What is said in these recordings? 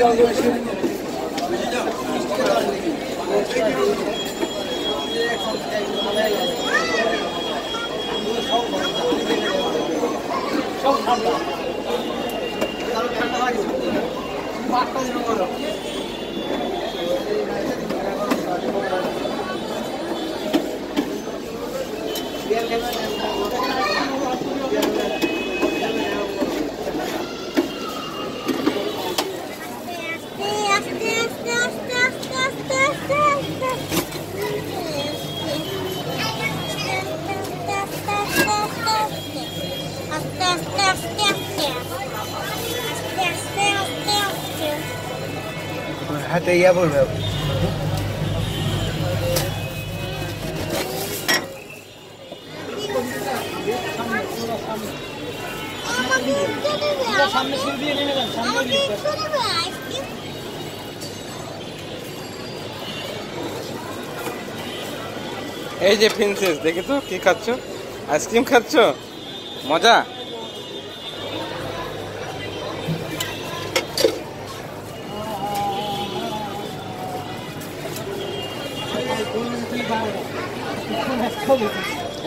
সব ঠান্ডা ঠান্ডা লাগে পাঁচটা Hadi yavrum. Ama büyükleri ver. এই যে প্রিন্সেস দেখি তো কি খাচ্ছ? আইসক্রিম খাচ্ছ? মজা?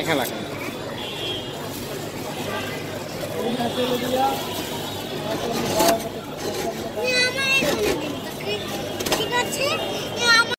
এখানে